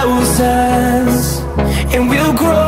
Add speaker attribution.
Speaker 1: thousands, and we'll grow.